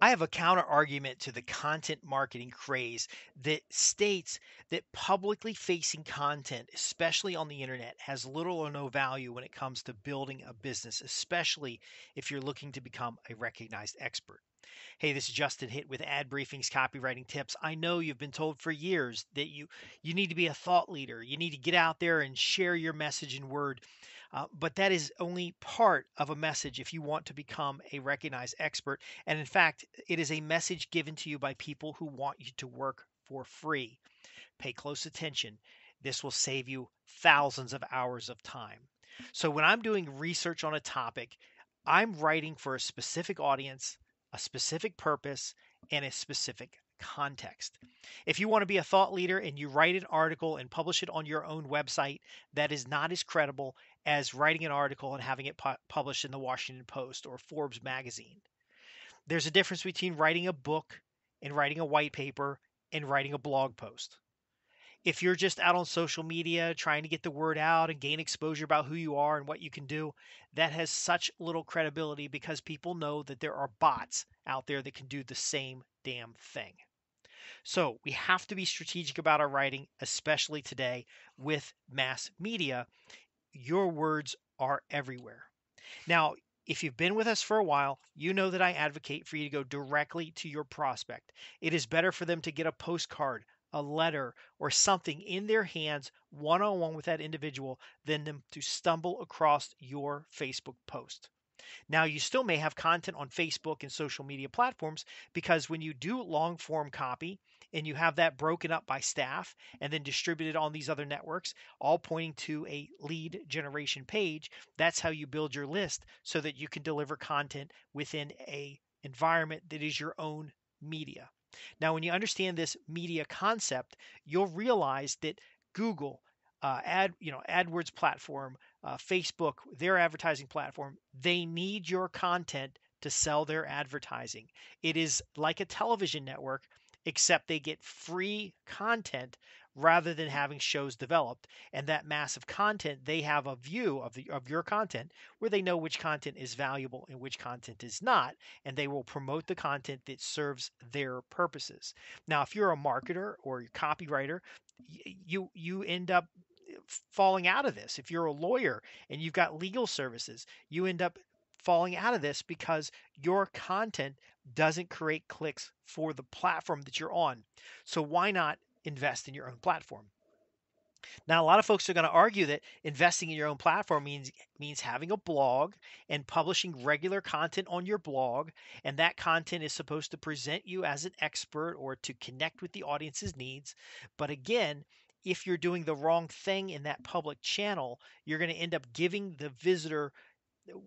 I have a counter argument to the content marketing craze that states that publicly facing content, especially on the internet, has little or no value when it comes to building a business, especially if you're looking to become a recognized expert. Hey, this is Justin Hitt with Ad Briefing's copywriting tips. I know you've been told for years that you you need to be a thought leader. You need to get out there and share your message in word. Uh, but that is only part of a message if you want to become a recognized expert. And in fact, it is a message given to you by people who want you to work for free. Pay close attention. This will save you thousands of hours of time. So when I'm doing research on a topic, I'm writing for a specific audience, a specific purpose, and a specific context. If you want to be a thought leader and you write an article and publish it on your own website, that is not as credible as writing an article and having it pu- published in the Washington Post or Forbes magazine. There's a difference between writing a book and writing a white paper and writing a blog post. If you're just out on social media trying to get the word out and gain exposure about who you are and what you can do, that has such little credibility because people know that there are bots out there that can do the same damn thing. So we have to be strategic about our writing, especially today with mass media your words are everywhere. Now, if you've been with us for a while, you know that I advocate for you to go directly to your prospect. It is better for them to get a postcard, a letter, or something in their hands one on one with that individual than them to stumble across your Facebook post. Now, you still may have content on Facebook and social media platforms because when you do long form copy and you have that broken up by staff and then distributed on these other networks, all pointing to a lead generation page, that's how you build your list so that you can deliver content within a environment that is your own media. Now, when you understand this media concept, you'll realize that Google, uh, ad you know AdWords platform, uh, Facebook, their advertising platform, they need your content to sell their advertising. It is like a television network, except they get free content rather than having shows developed and that massive content they have a view of the of your content where they know which content is valuable and which content is not and they will promote the content that serves their purposes now if you're a marketer or a copywriter you you end up eh, falling out of this. If you're a lawyer and you've got legal services, you end up falling out of this because your content doesn't create clicks for the platform that you're on. So why not invest in your own platform? Now, a lot of folks are going to argue that investing in your own platform means means having a blog and publishing regular content on your blog, and that content is supposed to present you as an expert or to connect with the audience's needs. But again, if you're doing the wrong thing in that public channel, you're going to end up giving the visitor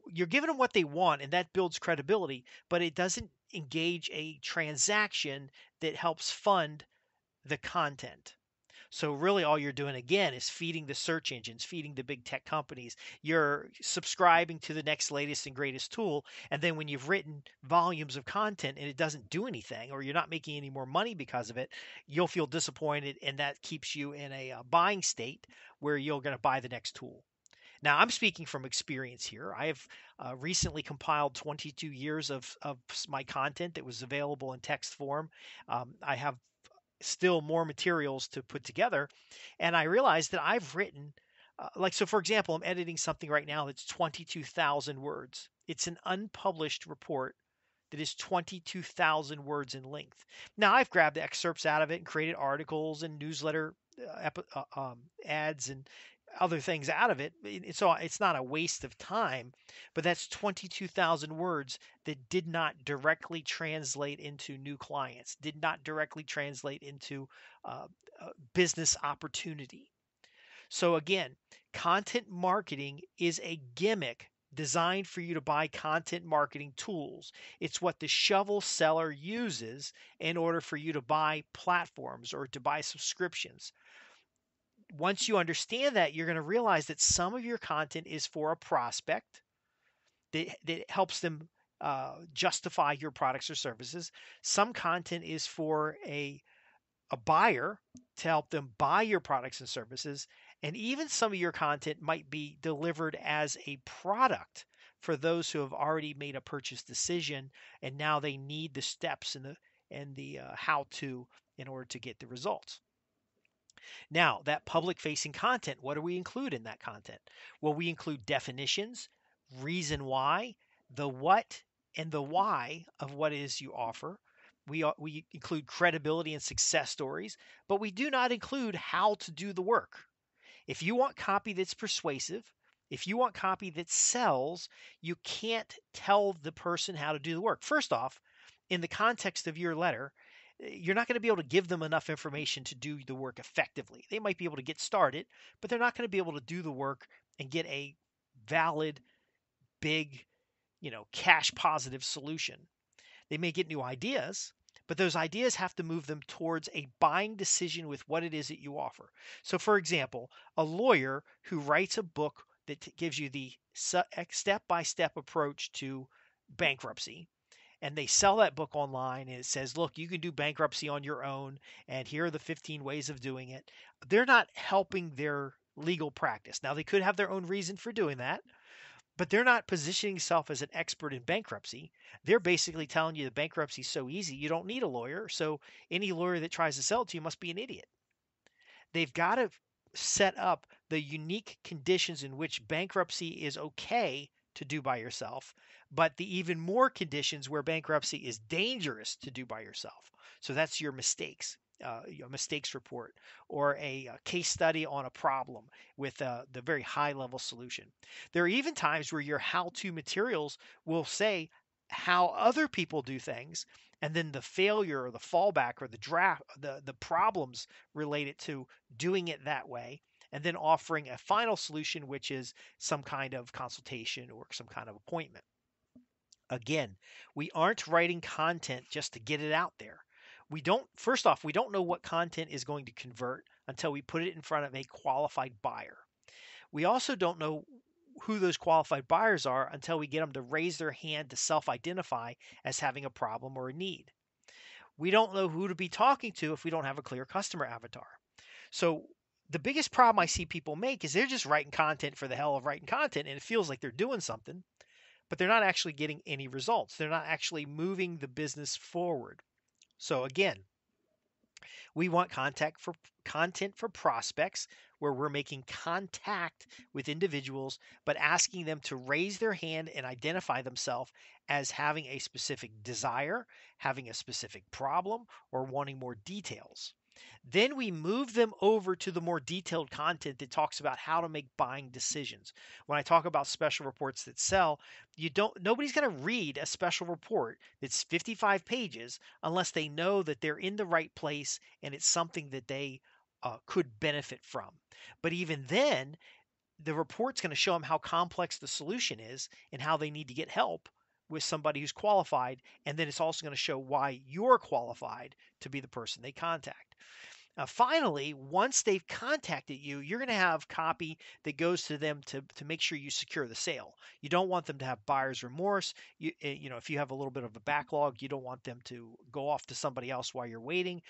you're giving them what they want and that builds credibility, but it doesn't engage a transaction that helps fund the content. So really all you're doing again is feeding the search engines, feeding the big tech companies. You're subscribing to the next latest and greatest tool. And then when you've written volumes of content and it doesn't do anything or you're not making any more money because of it, you'll feel disappointed and that keeps you in a uh, buying state where you're going to buy the next tool. Now, I'm speaking from experience here. I have uh, recently compiled 22 years of, of my content that was available in text form. Um, I have still more materials to put together. And I realized that I've written, uh, like, so for example, I'm editing something right now that's 22,000 words. It's an unpublished report that is 22,000 words in length. Now, I've grabbed excerpts out of it and created articles and newsletter uh, uh um, ads and other things out of it. So it's not a waste of time, but that's 22,000 words that did not directly translate into new clients, did not directly translate into uh, business opportunity. So again, content marketing is a gimmick designed for you to buy content marketing tools. It's what the shovel seller uses in order for you to buy platforms or to buy subscriptions once you understand that, you're going to realize that some of your content is for a prospect that, that helps them uh, justify your products or services. Some content is for a a buyer to help them buy your products and services. And even some of your content might be delivered as a product for those who have already made a purchase decision and now they need the steps and the and the uh, how to in order to get the results. Now, that public facing content, what do we include in that content? Well, we include definitions, reason why, the what and the why of what is you offer. We, we include credibility and success stories, but we do not include how to do the work. If you want copy that's persuasive, if you want copy that sells, you can't tell the person how to do the work. First off, in the context of your letter, you're not going to be able to give them enough information to do the work effectively. They might be able to get started, but they're not going to be able to do the work and get a valid, big, you know, cash positive solution. They may get new ideas, but those ideas have to move them towards a buying decision with what it is that you offer. So, for example, a lawyer who writes a book that gives you the step by step approach to bankruptcy and they sell that book online and it says, look, you can do bankruptcy on your own and here are the 15 ways of doing it. They're not helping their legal practice. Now, they could have their own reason for doing that, but they're not positioning self as an expert in bankruptcy. They're basically telling you bankruptcy is so easy, you don't need a lawyer. So any lawyer that tries to sell it to you must be an idiot. They've got to set up the unique conditions in which bankruptcy is okay to do by yourself, but the even more conditions where bankruptcy is dangerous to do by yourself. So that's your mistakes. Uh, mistakes report or a, a, case study on a problem with uh, the very high level solution. There are even times where your how to materials will say how other people do things and then the failure or the fallback or the draft the, the problems related to doing it that way and then offering a final solution, which is some kind of consultation or some kind of appointment. Again, we aren't writing content just to get it out there. We don't, first off, we don't know what content is going to convert until we put it in front of a qualified buyer. We also don't know who those qualified buyers are until we get them to raise their hand to self identify as having a problem or a need. We don't know who to be talking to if we don't have a clear customer avatar. So the biggest problem I see people make is they're just writing content for the hell of writing content and it feels like they're doing something, but they're not actually getting any results. They're not actually moving the business forward. So again, we want contact for content for prospects where we're making contact with individuals but asking them to raise their hand and identify themselves as having a specific desire, having a specific problem or wanting more details. Then we move them over to the more detailed content that talks about how to make buying decisions. When I talk about special reports that sell, you don't nobody's going to read a special report that's 55 pages unless they know that they're in the right place and it's something that they uh, could benefit from. But even then, the report's going to show them how complex the solution is and how they need to get help with somebody who's qualified. And then it's also going to show why you're qualified to be the person they contact. Now, finally, once they've contacted you, you're going to have copy that goes to them to, to make sure you secure the sale. You don't want them to have buyer's remorse. You, eh, you know, if you have a little bit of a backlog, you don't want them to go off to somebody else while you're waiting.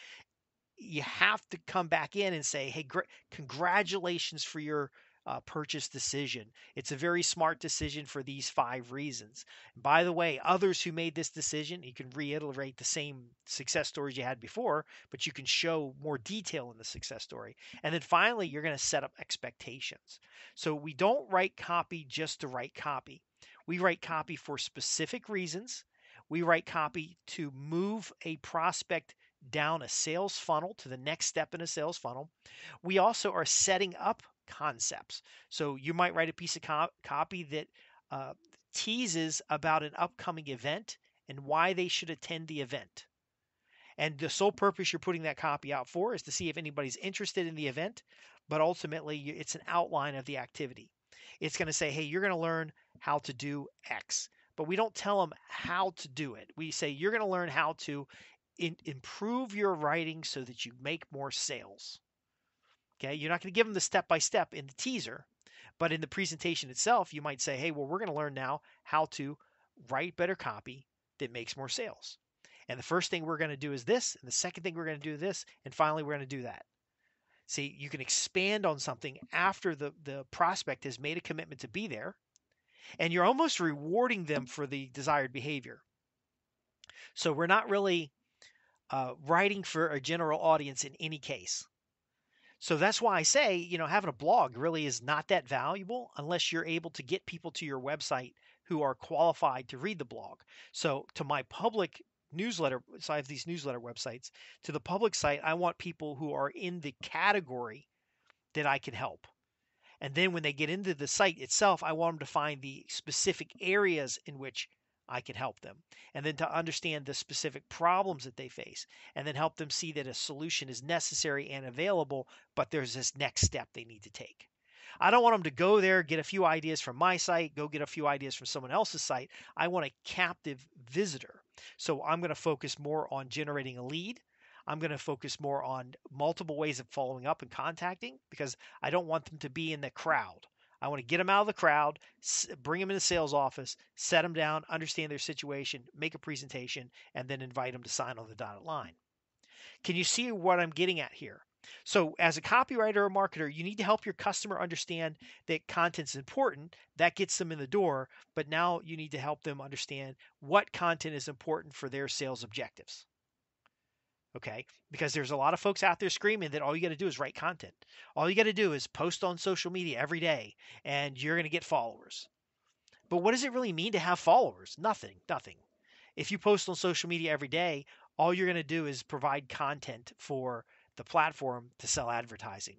You have to come back in and say, hey, gr- congratulations for your uh, purchase decision. It's a very smart decision for these five reasons. And by the way, others who made this decision, you can reiterate the same success stories you had before, but you can show more detail in the success story. And then finally, you're going to set up expectations. So we don't write copy just to write copy. We write copy for specific reasons. We write copy to move a prospect down a sales funnel to the next step in a sales funnel. We also are setting up concepts. So you might write a piece of co- copy that uh, teases about an upcoming event and why they should attend the event. And the sole purpose you're putting that copy out for is to see if anybody's interested in the event, but ultimately it's an outline of the activity. It's going to say, hey, you're going to learn how to do X, but we don't tell them how to do it. We say, you're going to learn how to improve your writing so that you make more sales. Okay, you're not going to give them the step by step in the teaser, but in the presentation itself, you might say, hey, well, we're going to learn now how to write better copy that makes more sales. And the first thing we're going to do is this, and the second thing we're going to do this, and finally we're going to do that. See, you can expand on something after the, the prospect has made a commitment to be there, And you're almost rewarding them for the desired behavior. So we're not really uh, writing for a general audience in any case. So that's why I say, you know, having a blog really is not that valuable unless you're able to get people to your website who are qualified to read the blog. So to my public newsletter, so I have these newsletter websites. To the public site, I want people who are in the category that I can help. And then when they get into the site itself, I want them to find the specific areas in which I can help them. And then to understand the specific problems that they face, and then help them see that a solution is necessary and available, but there's this next step they need to take. I don't want them to go there, get a few ideas from my site, go get a few ideas from someone else's site. I want a captive visitor. So I'm going to focus more on generating a lead. I'm going to focus more on multiple ways of following up and contacting because I don't want them to be in the crowd. I want to get them out of the crowd, bring them in the sales office, set them down, understand their situation, make a presentation, and then invite them to sign on the dotted line. Can you see what I'm getting at here? So, as a copywriter or marketer, you need to help your customer understand that content's important. That gets them in the door, but now you need to help them understand what content is important for their sales objectives. Okay, because there's a lot of folks out there screaming that all you got to do is write content. All you got to do is post on social media every day and you're going to get followers. But what does it really mean to have followers? Nothing, nothing. If you post on social media every day, all you're going to do is provide content for the platform to sell advertising.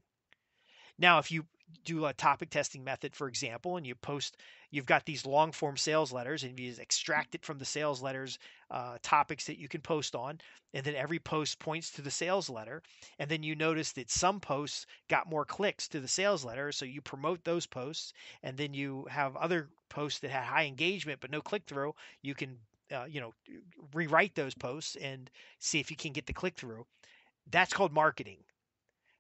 Now, if you do a topic testing method, for example, and you post, you've got these long form sales letters and you extract it from the sales letters uh, topics that you can post on. And then every post points to the sales letter. And then you notice that some posts got more clicks to the sales letter. So you promote those posts. And then you have other posts that had high engagement but no click through. You can, uh, you know, rewrite those posts and see if you can get the click through. That's called marketing.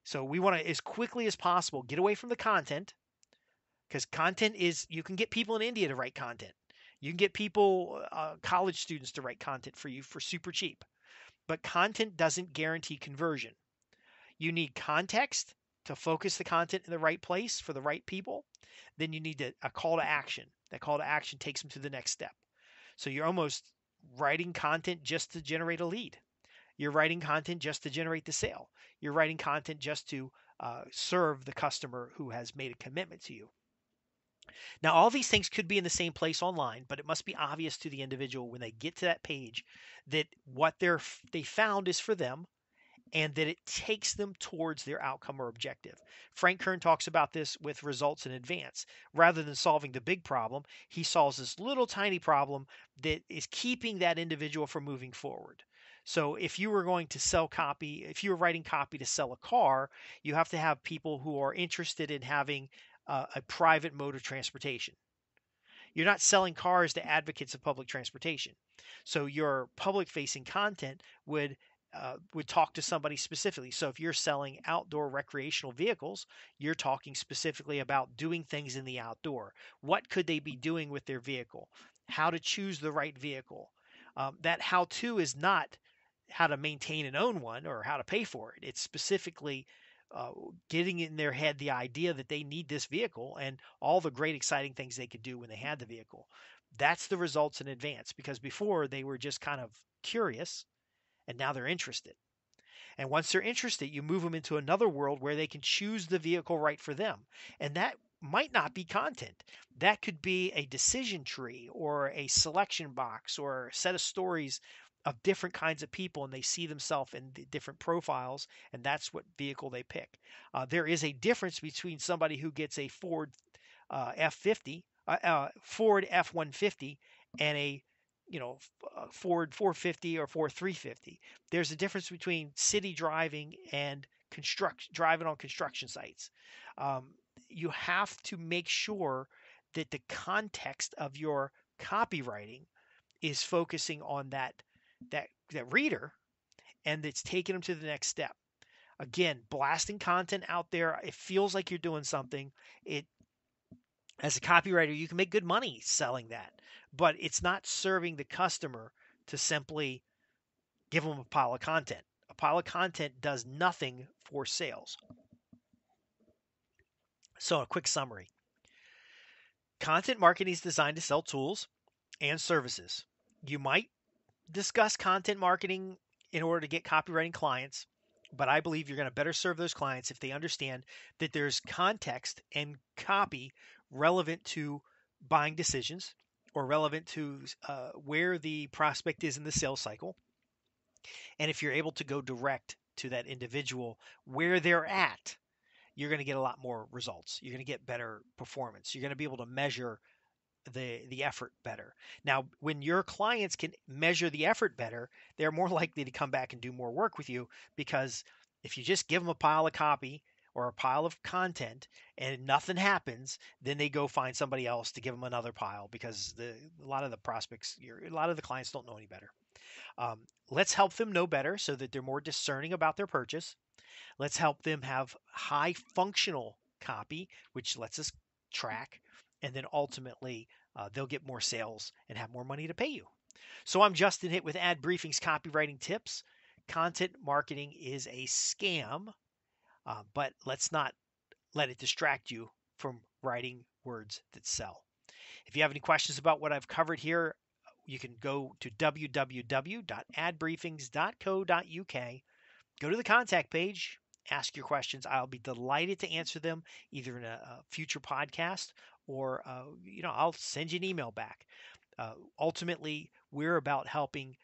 So we want to, as quickly as possible, get away from the content because content is, you can get people in India to write content. You can get people, uh, college students to write content for you for super cheap. But content doesn't guarantee conversion. You need context to focus the content in the right place for the right people. Then you need a call to action. That call to action takes them to the next step. So you're almost writing content just to generate a lead. You're writing content just to generate the sale. You're writing content just to uh, serve the customer who has made a commitment to you. Now, all these things could be in the same place online, but it must be obvious to the individual when they get to that page that what they're they found is for them and that it takes them towards their outcome or objective. Frank Kern talks about this with results in advance. Rather than solving the big problem, he solves this little tiny problem that is keeping that individual from moving forward. So if you were going to sell copy, if you were writing copy to sell a car, you have to have people who are interested in having uh, a private mode of transportation. You're not selling cars to advocates of public transportation. So your public facing content would uh, would talk to somebody specifically. So if you're selling outdoor recreational vehicles, you're talking specifically about doing things in the outdoor. What could they be doing with their vehicle? How to choose the right vehicle. Um, that how to is not how to maintain and own one or how to pay for it. It's specifically uh, getting in their head the idea that they need this vehicle and all the great exciting things they could do when they had the vehicle. That's the results in advance because before they were just kind of curious and now they're interested. And once they're interested, you move them into another world where they can choose the vehicle right for them. And that might not be content. That could be a decision tree or a selection box or a set of stories of different kinds of people and they see themselves in the different profiles and that's what vehicle they pick. Uh, there is a difference between somebody who gets a ford uh, f50 uh, uh ford f-150 and a you know uh, ford 450 or ford 350 there's a difference between city driving and construct driving on construction sites. Um, you have to make sure that the context of your copywriting is focusing on that that that reader and it's taking them to the next step. Again, blasting content out there, it feels like you're doing something. It as a copywriter, you can make good money selling that, but it's not serving the customer to simply give them a pile of content. A pile of content does nothing for sales. So, a quick summary content marketing is designed to sell tools and services. You might discuss content marketing in order to get copywriting clients, but I believe you're going to better serve those clients if they understand that there's context and copy relevant to buying decisions or relevant to uh, where the prospect is in the sales cycle. And if you're able to go direct to that individual where they're at, you're going to get a lot more results. You're going to get better performance. You're going to be able to measure the the effort better. Now, when your clients can measure the effort better, they're more likely to come back and do more work with you because if you just give them a pile of copy or a pile of content and nothing happens, then they go find somebody else to give them another pile because the a lot of the prospects, a lot of the clients don't know any better. Um, let's help them know better so that they're more discerning about their purchase. Let's help them have high functional copy, which lets us track and then ultimately uh, they'll get more sales and have more money to pay you. So I'm Justin Hitt with Ad Briefing's copywriting tips. Content marketing is a scam, uh, but let's not let it distract you from writing words that sell. If you have any questions about what I've covered here, you can go to www.adbriefings.co.uk, go to the contact page, ask your questions. I'll be delighted to answer them either in a, a future podcast or uh, you know I'll send you an email back. Uh, ultimately, we're about helping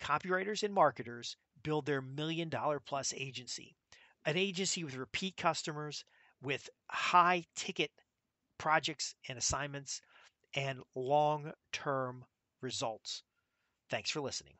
copywriters and marketers build their million dollar plus agency, an agency with repeat customers, with high ticket projects and assignments, and long term results. Thanks for listening.